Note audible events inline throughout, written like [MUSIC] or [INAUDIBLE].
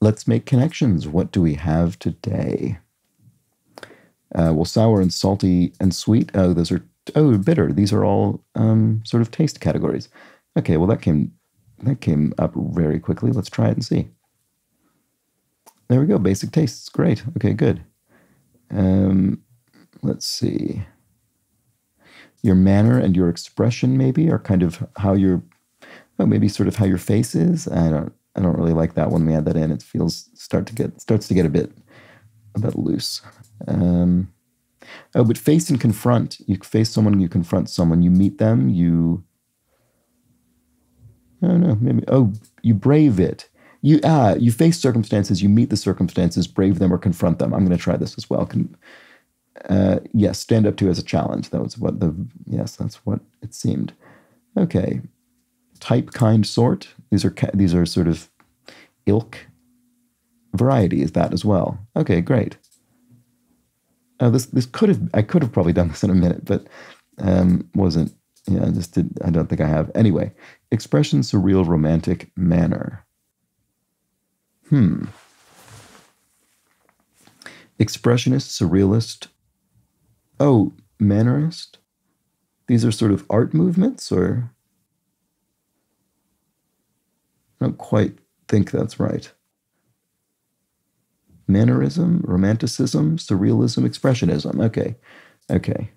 let's make connections. What do we have today? Uh, well, sour and salty and sweet. Oh, those are oh bitter. These are all um, sort of taste categories. Okay, well that came that came up very quickly. Let's try it and see. There we go. Basic tastes. Great. Okay, good. Um, let's see. Your manner and your expression maybe are kind of how your well, maybe sort of how your face is. I don't I don't really like that when we add that in. It feels start to get starts to get a bit a bit loose. Um, oh, but face and confront. You face someone, you confront someone, you meet them, you. Don't know. Maybe. Oh, you brave it. You ah, you face circumstances, you meet the circumstances, brave them or confront them. I'm going to try this as well. Can, uh, yes, stand up to as a challenge. That was what the yes, that's what it seemed. Okay, type, kind, sort. These are these are sort of ilk. Variety is that as well. Okay, great. Uh, this this could have I could have probably done this in a minute, but um, wasn't. Yeah, I just did. I don't think I have. Anyway, expression, surreal, romantic, manner. Hmm. Expressionist, surrealist. Oh, mannerist. These are sort of art movements, or I don't quite think that's right. Mannerism, romanticism, surrealism, expressionism. Okay, okay.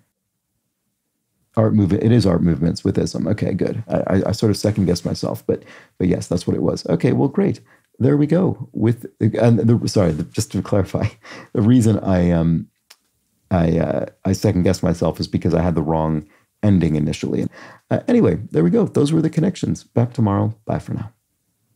Art movement. It is art movements with ism. Okay, good. I, I, I sort of second guessed myself, but but yes, that's what it was. Okay, well, great there we go. With and the, sorry, the, just to clarify, [LAUGHS] the reason I um I uh, I second guessed myself is because I had the wrong ending initially. Uh, anyway, there we go. Those were the connections. Back tomorrow. Bye for now.